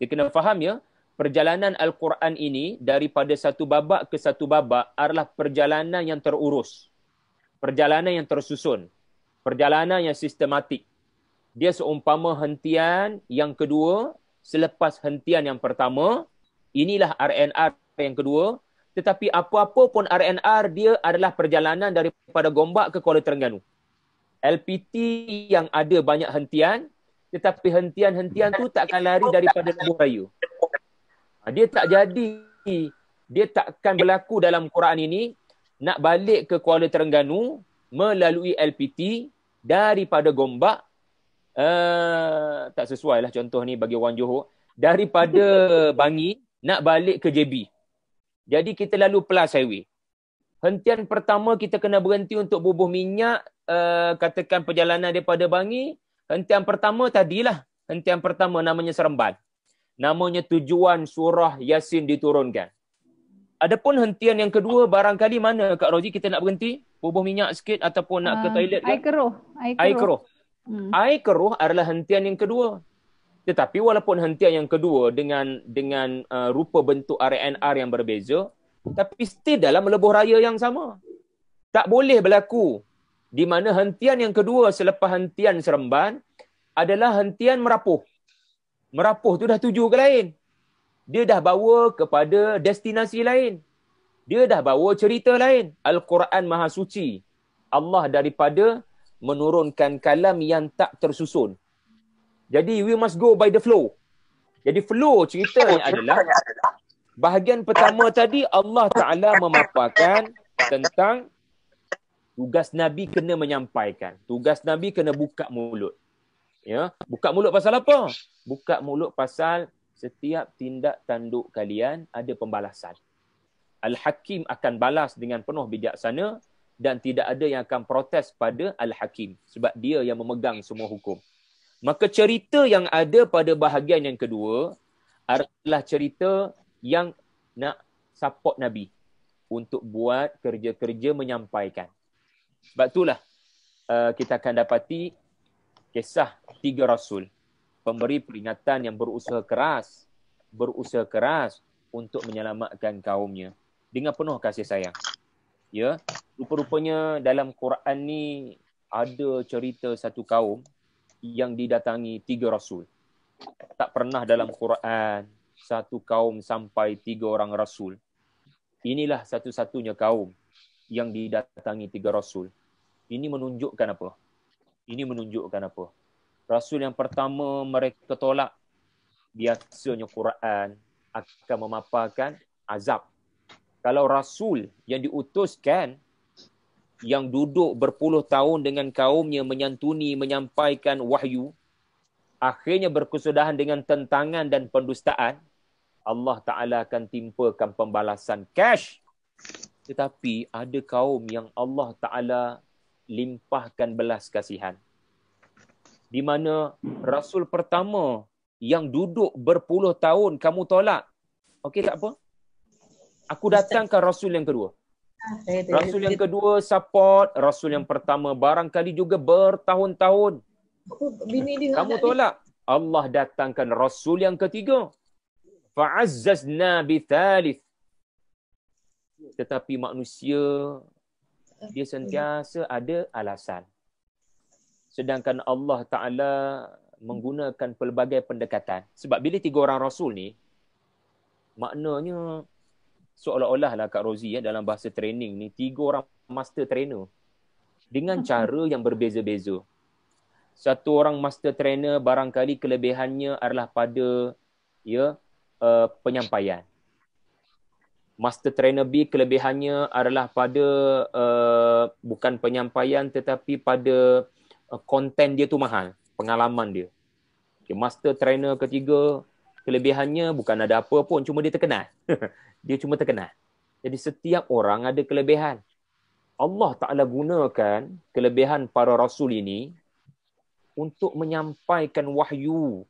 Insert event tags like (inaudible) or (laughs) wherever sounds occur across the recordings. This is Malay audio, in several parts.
Dia kena faham ya, perjalanan Al-Quran ini daripada satu babak ke satu babak adalah perjalanan yang terurus. Perjalanan yang tersusun. Perjalanan yang sistematik. Dia seumpama hentian yang kedua selepas hentian yang pertama. Inilah RNR yang kedua. Tetapi apa-apa pun RNR dia adalah perjalanan daripada Gombak ke Kuala Terengganu. LPT yang ada banyak hentian tetapi hentian-hentian tu tak akan lari daripada Lebuh Raya. Ha, dia tak jadi. Dia tak akan berlaku dalam Quran ini nak balik ke Kuala Terengganu melalui LPT daripada Gombak uh, tak sesuai lah contoh ni bagi orang Johor daripada Bangi nak balik ke JB jadi kita lalu plus highway. Hentian pertama kita kena berhenti untuk bubuh minyak uh, katakan perjalanan daripada Bangi hentian pertama tadilah hentian pertama namanya Seremban namanya tujuan surah Yasin diturunkan. Adapun hentian yang kedua barangkali mana Kak Rozi kita nak berhenti? Bubuh minyak sikit ataupun nak uh, ke ah, toilet? Air keruh. Air keruh. Hmm. Air keruh adalah hentian yang kedua. Tetapi walaupun hentian yang kedua dengan dengan uh, rupa bentuk RNR yang berbeza, tapi still dalam lebuh raya yang sama. Tak boleh berlaku di mana hentian yang kedua selepas hentian Seremban adalah hentian Merapuh merapuh tu dah tuju ke lain. Dia dah bawa kepada destinasi lain. Dia dah bawa cerita lain. Al-Quran Maha Suci. Allah daripada menurunkan kalam yang tak tersusun. Jadi we must go by the flow. Jadi flow cerita ni adalah bahagian pertama tadi Allah Taala memaparkan tentang tugas Nabi kena menyampaikan. Tugas Nabi kena buka mulut. Ya, buka mulut pasal apa? Buka mulut pasal setiap tindak tanduk kalian ada pembalasan. Al-Hakim akan balas dengan penuh bijaksana dan tidak ada yang akan protes pada Al-Hakim sebab dia yang memegang semua hukum. Maka cerita yang ada pada bahagian yang kedua adalah cerita yang nak support Nabi untuk buat kerja-kerja menyampaikan. Sebab itulah uh, kita akan dapati kisah tiga rasul. Pemberi peringatan yang berusaha keras berusaha keras untuk menyelamatkan kaumnya dengan penuh kasih sayang. Ya rupa-rupanya dalam Quran ni ada cerita satu kaum yang didatangi tiga rasul. Tak pernah dalam Quran satu kaum sampai tiga orang rasul. Inilah satu-satunya kaum yang didatangi tiga rasul ini menunjukkan apa ini menunjukkan apa? Rasul yang pertama mereka tolak biasanya Quran akan memaparkan azab. Kalau Rasul yang diutuskan yang duduk berpuluh tahun dengan kaumnya menyantuni, menyampaikan wahyu, akhirnya berkesudahan dengan tentangan dan pendustaan, Allah Ta'ala akan timpakan pembalasan cash. Tetapi ada kaum yang Allah Ta'ala limpahkan belas kasihan. Di mana Rasul pertama yang duduk berpuluh tahun kamu tolak. Okey tak apa? Aku datangkan Rasul yang kedua. Rasul yang kedua support, Rasul yang pertama barangkali juga bertahun-tahun. Kamu tolak. Allah datangkan Rasul yang ketiga. Fa'azzazna bi thalith. Tetapi manusia dia sentiasa ada alasan. Sedangkan Allah Ta'ala menggunakan pelbagai pendekatan. Sebab bila tiga orang Rasul ni, maknanya seolah-olah lah Kak Rozi ya, dalam bahasa training ni, tiga orang master trainer dengan cara yang berbeza-beza. Satu orang master trainer barangkali kelebihannya adalah pada ya uh, penyampaian. Master Trainer B kelebihannya adalah pada uh, bukan penyampaian tetapi pada uh, konten dia tu mahal, pengalaman dia. Okay, Master Trainer ketiga kelebihannya bukan ada apa pun, cuma dia terkenal. (laughs) dia cuma terkenal. Jadi setiap orang ada kelebihan. Allah Ta'ala gunakan kelebihan para rasul ini untuk menyampaikan wahyu.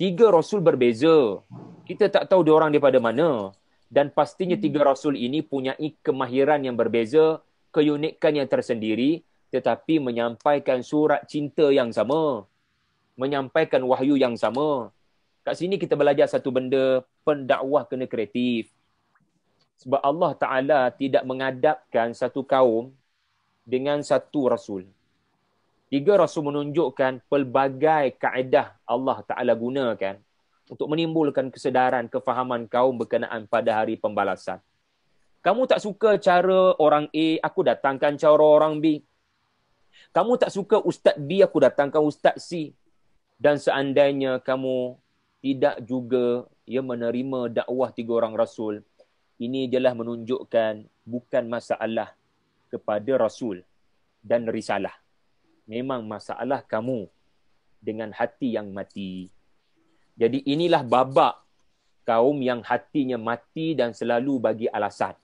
Tiga rasul berbeza. Kita tak tahu dia orang daripada mana dan pastinya tiga hmm. rasul ini punya kemahiran yang berbeza, keunikan yang tersendiri tetapi menyampaikan surat cinta yang sama, menyampaikan wahyu yang sama. kat sini kita belajar satu benda, pendakwah kena kreatif. Sebab Allah Ta'ala tidak mengadapkan satu kaum dengan satu rasul. Tiga rasul menunjukkan pelbagai kaedah Allah Ta'ala gunakan untuk menimbulkan kesedaran, kefahaman kaum berkenaan pada hari pembalasan. Kamu tak suka cara orang A, aku datangkan cara orang B. Kamu tak suka Ustaz B, aku datangkan Ustaz C. Dan seandainya kamu tidak juga ia menerima dakwah tiga orang rasul, ini adalah menunjukkan bukan masalah kepada rasul dan risalah. Memang masalah kamu dengan hati yang mati. Jadi inilah babak kaum yang hatinya mati dan selalu bagi alasan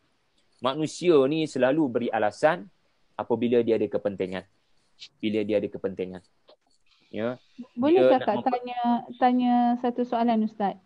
manusia ni selalu beri alasan apabila dia ada kepentingan. Bila dia ada kepentingan. Ya. Boleh tak tanya tanya satu soalan ustaz?